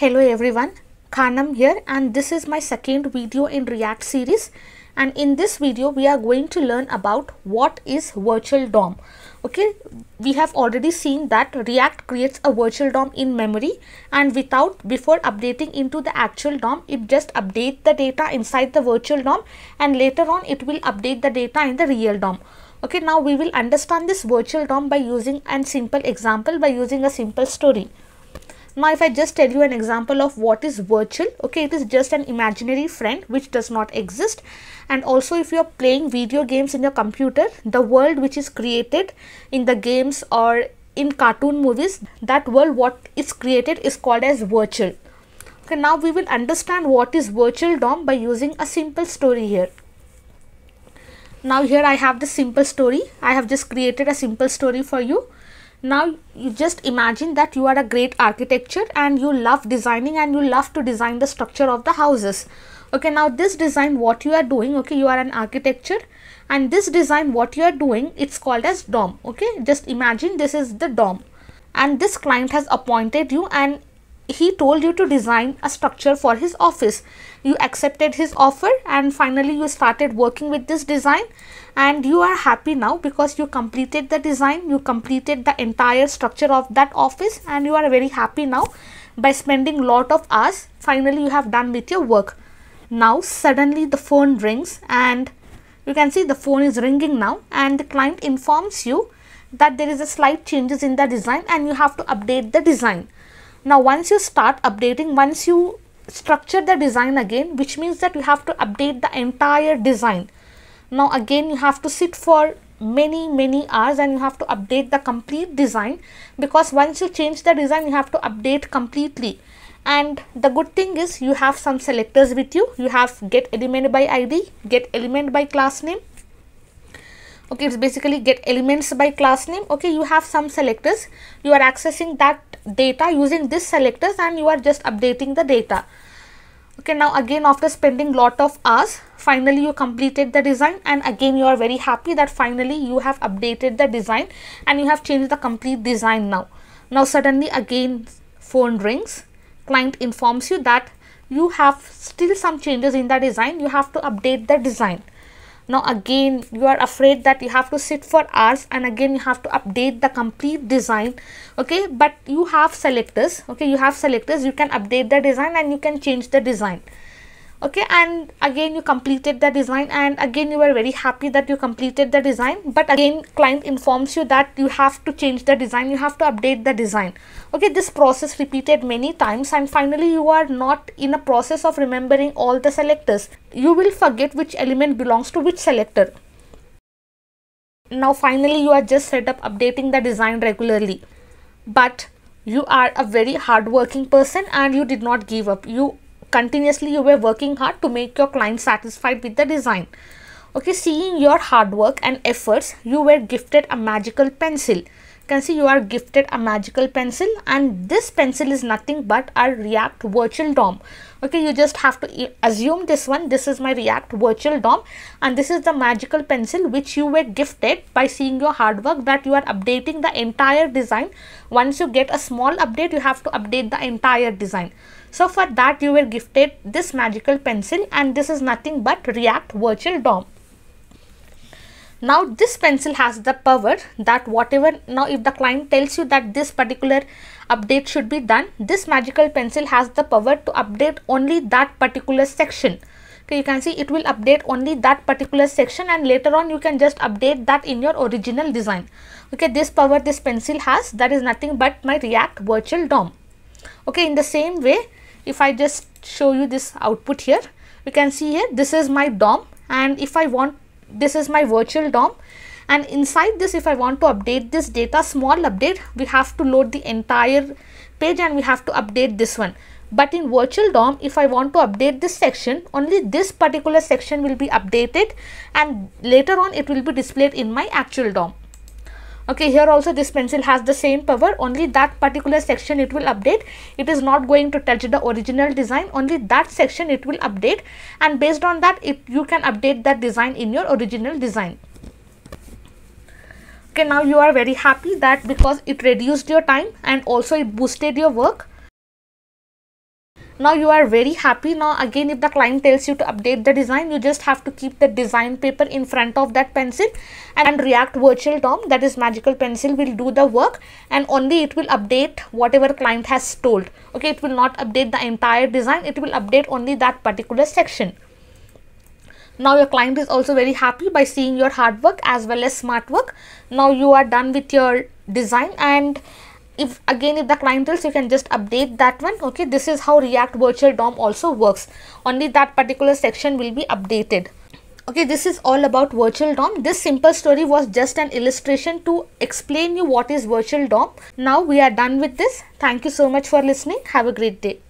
Hello everyone, Khanam here and this is my second video in React series and in this video we are going to learn about what is virtual DOM. Okay, we have already seen that React creates a virtual DOM in memory and without before updating into the actual DOM it just update the data inside the virtual DOM and later on it will update the data in the real DOM. Okay, now we will understand this virtual DOM by using a simple example by using a simple story. Now if I just tell you an example of what is virtual, okay, it is just an imaginary friend which does not exist and also if you are playing video games in your computer, the world which is created in the games or in cartoon movies, that world what is created is called as virtual. Okay, now we will understand what is virtual DOM by using a simple story here. Now here I have the simple story. I have just created a simple story for you now you just imagine that you are a great architecture and you love designing and you love to design the structure of the houses. Okay now this design what you are doing okay you are an architecture and this design what you are doing it's called as dom okay just imagine this is the dom and this client has appointed you and he told you to design a structure for his office. You accepted his offer and finally you started working with this design and you are happy now because you completed the design you completed the entire structure of that office and you are very happy now by spending lot of hours. Finally you have done with your work. Now suddenly the phone rings and you can see the phone is ringing now and the client informs you that there is a slight changes in the design and you have to update the design now once you start updating, once you structure the design again, which means that you have to update the entire design. Now again you have to sit for many many hours and you have to update the complete design because once you change the design you have to update completely. And the good thing is you have some selectors with you. You have get element by id get element by class name. Okay it's basically get elements by class name. Okay you have some selectors. You are accessing that data using this selectors and you are just updating the data. Okay now again after spending lot of hours finally you completed the design and again you are very happy that finally you have updated the design and you have changed the complete design now. Now suddenly again phone rings client informs you that you have still some changes in the design you have to update the design now again you are afraid that you have to sit for hours and again you have to update the complete design okay? But you have selectors okay? You have selectors you can update the design and you can change the design okay and again you completed the design and again you were very happy that you completed the design. But again client informs you that you have to change the design you have to update the design. Okay this process repeated many times and finally you are not in a process of remembering all the selectors. You will forget which element belongs to which selector. Now finally you are just set up updating the design regularly. But you are a very hardworking person and you did not give up. You continuously you were working hard to make your client satisfied with the design. Okay seeing your hard work and efforts you were gifted a magical pencil can see you are gifted a magical pencil and this pencil is nothing but our react virtual dom. Okay you just have to assume this one. This is my react virtual dom and this is the magical pencil which you were gifted by seeing your hard work that you are updating the entire design. Once you get a small update you have to update the entire design. So for that you were gifted this magical pencil and this is nothing but react virtual dom now this pencil has the power that whatever now if the client tells you that this particular update should be done this magical pencil has the power to update only that particular section. Okay you can see it will update only that particular section and later on you can just update that in your original design. Okay this power this pencil has that is nothing but my react virtual dom. Okay in the same way if i just show you this output here you can see here this is my dom and if i want this is my virtual DOM. And inside this if I want to update this data small update we have to load the entire page and we have to update this one. But in virtual DOM if I want to update this section only this particular section will be updated and later on it will be displayed in my actual DOM okay here also this pencil has the same power. Only that particular section it will update. It is not going to touch the original design. Only that section it will update. And based on that it you can update that design in your original design. Okay now you are very happy that because it reduced your time and also it boosted your work now you are very happy. Now again if the client tells you to update the design you just have to keep the design paper in front of that pencil and react virtual dom that is magical pencil will do the work and only it will update whatever client has told. Okay it will not update the entire design. It will update only that particular section. Now your client is also very happy by seeing your hard work as well as smart work. Now you are done with your design and if again if the client tells you can just update that one. Okay this is how react virtual dom also works. Only that particular section will be updated. Okay this is all about virtual dom. This simple story was just an illustration to explain you what is virtual dom. Now we are done with this. Thank you so much for listening. Have a great day